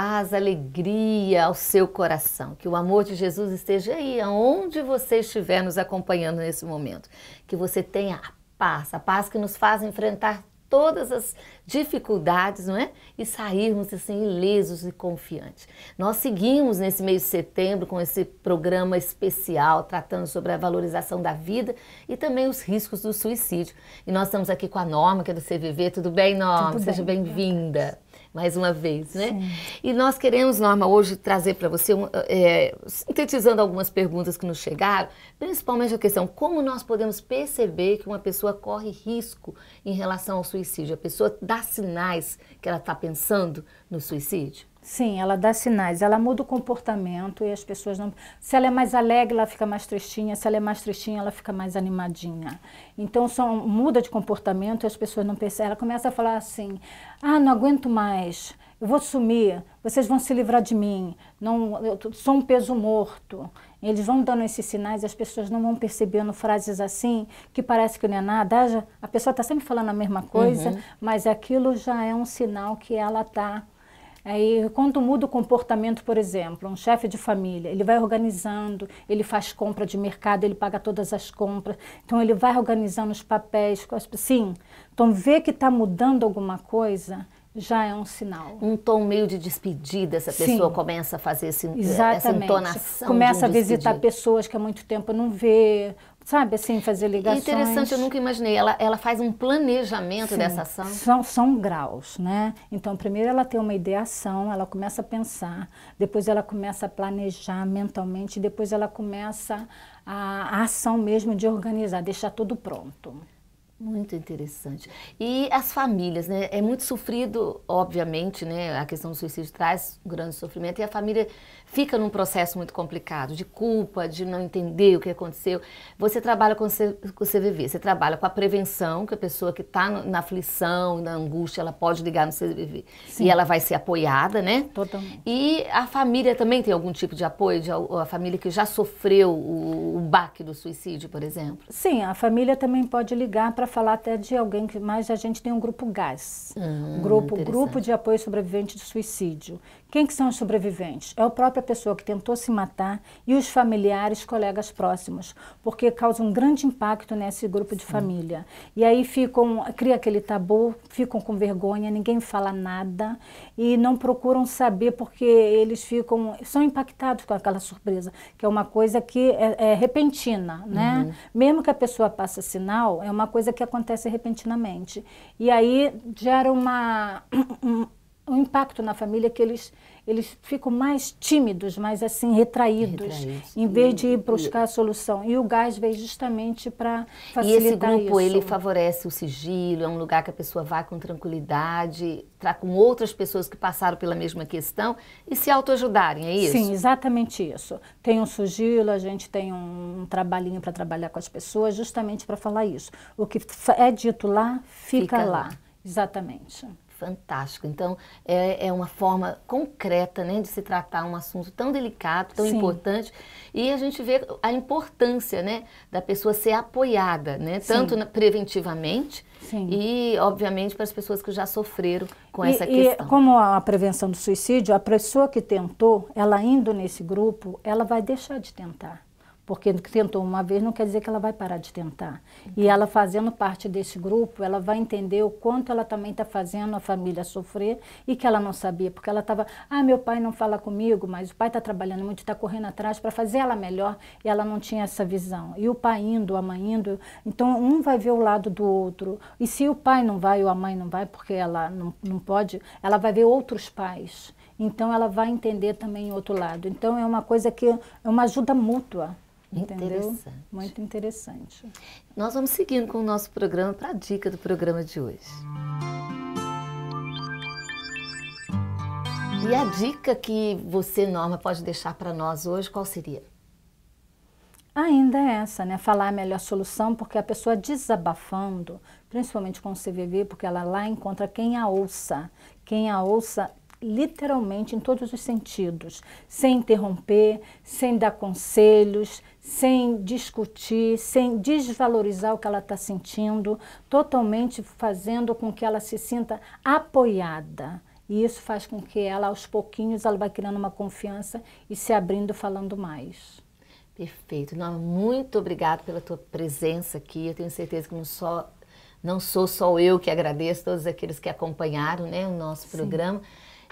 paz, alegria ao seu coração. Que o amor de Jesus esteja aí, aonde você estiver nos acompanhando nesse momento. Que você tenha a paz, a paz que nos faz enfrentar todas as dificuldades, não é? E sairmos assim ilesos e confiantes. Nós seguimos nesse mês de setembro com esse programa especial tratando sobre a valorização da vida e também os riscos do suicídio. E nós estamos aqui com a Norma, que é do CVV. Tudo bem, Norma? Tudo Seja bem-vinda mais uma vez, né? Sim. E nós queremos, Norma, hoje trazer para você, é, sintetizando algumas perguntas que nos chegaram, principalmente a questão como nós podemos perceber que uma pessoa corre risco em relação ao suicídio. A pessoa dá sinais que ela está pensando no suicídio? Sim, ela dá sinais, ela muda o comportamento e as pessoas não. Se ela é mais alegre, ela fica mais tristinha, se ela é mais tristinha, ela fica mais animadinha. Então só muda de comportamento e as pessoas não percebem. Ela começa a falar assim: ah, não aguento mais, eu vou sumir, vocês vão se livrar de mim, não, eu sou um peso morto. Eles vão dando esses sinais e as pessoas não vão percebendo frases assim, que parece que não é nada. A pessoa está sempre falando a mesma coisa, uhum. mas aquilo já é um sinal que ela está Aí, quando muda o comportamento, por exemplo, um chefe de família, ele vai organizando, ele faz compra de mercado, ele paga todas as compras, então ele vai organizando os papéis, sim. Então, ver que está mudando alguma coisa já é um sinal. Um tom meio de despedida, essa pessoa Sim. começa a fazer esse, essa entonação. Começa um a visitar pessoas que há muito tempo não vê, sabe assim, fazer ligações. Interessante, eu nunca imaginei. Ela, ela faz um planejamento Sim, dessa ação? São, são graus, né? Então, primeiro ela tem uma ideação, ela começa a pensar, depois ela começa a planejar mentalmente, depois ela começa a, a ação mesmo de organizar, deixar tudo pronto. Muito interessante. E as famílias, né? É muito sofrido, obviamente, né? A questão do suicídio traz um grande sofrimento e a família fica num processo muito complicado, de culpa, de não entender o que aconteceu. Você trabalha com o CVV, você trabalha com a prevenção, que a pessoa que está na aflição, na angústia, ela pode ligar no CVV Sim. e ela vai ser apoiada, né? Totalmente. E a família também tem algum tipo de apoio, de, a família que já sofreu o, o baque do suicídio, por exemplo? Sim, a família também pode ligar para falar até de alguém que mais a gente tem um grupo GAS, hum, grupo grupo de apoio sobrevivente de suicídio, quem que são os sobreviventes? É a própria pessoa que tentou se matar e os familiares, colegas próximos, porque causa um grande impacto nesse grupo de Sim. família. E aí ficam, cria aquele tabu, ficam com vergonha, ninguém fala nada e não procuram saber porque eles ficam, são impactados com aquela surpresa, que é uma coisa que é, é repentina, né? Uhum. Mesmo que a pessoa passe sinal, é uma coisa que acontece repentinamente. E aí gera uma um impacto na família que eles eles ficam mais tímidos, mais assim retraídos, retraídos. em vez de ir buscar a solução. E o gás veio justamente para facilitar isso. E esse grupo isso. ele favorece o sigilo, é um lugar que a pessoa vai com tranquilidade, tá com outras pessoas que passaram pela mesma questão e se autoajudarem, é isso? Sim, exatamente isso. Tem um sigilo, a gente tem um, um trabalhinho para trabalhar com as pessoas, justamente para falar isso. O que é dito lá, fica, fica lá. lá. Exatamente fantástico. Então, é, é uma forma concreta né, de se tratar um assunto tão delicado, tão Sim. importante. E a gente vê a importância né, da pessoa ser apoiada, né, tanto na, preventivamente Sim. e, obviamente, para as pessoas que já sofreram com e, essa questão. E como a prevenção do suicídio, a pessoa que tentou, ela indo nesse grupo, ela vai deixar de tentar porque tentou uma vez não quer dizer que ela vai parar de tentar. E ela fazendo parte desse grupo, ela vai entender o quanto ela também está fazendo a família sofrer e que ela não sabia, porque ela estava, ah, meu pai não fala comigo, mas o pai está trabalhando muito, está correndo atrás para fazer ela melhor e ela não tinha essa visão. E o pai indo, a mãe indo, então um vai ver o lado do outro. E se o pai não vai ou a mãe não vai, porque ela não, não pode, ela vai ver outros pais. Então ela vai entender também o outro lado. Então é uma coisa que é uma ajuda mútua. Entendeu? Muito interessante. Nós vamos seguindo com o nosso programa para a dica do programa de hoje. E a dica que você, Norma, pode deixar para nós hoje, qual seria? Ainda é essa, né? Falar a melhor solução, porque a pessoa desabafando, principalmente com o CVV, porque ela lá encontra quem a ouça. Quem a ouça literalmente em todos os sentidos, sem interromper, sem dar conselhos, sem discutir, sem desvalorizar o que ela está sentindo, totalmente fazendo com que ela se sinta apoiada. E isso faz com que ela, aos pouquinhos, ela vai criando uma confiança e se abrindo, falando mais. Perfeito. Não, muito obrigada pela tua presença aqui. Eu tenho certeza que não só não sou só eu que agradeço todos aqueles que acompanharam, né, o nosso Sim. programa.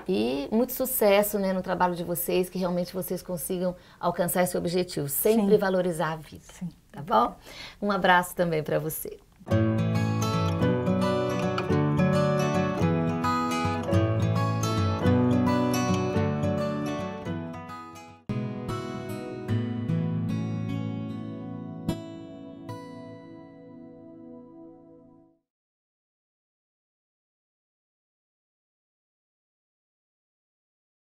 E muito sucesso né, no trabalho de vocês, que realmente vocês consigam alcançar esse objetivo, sempre Sim. valorizar a vida. Sim. Tá bom? Um abraço também para você.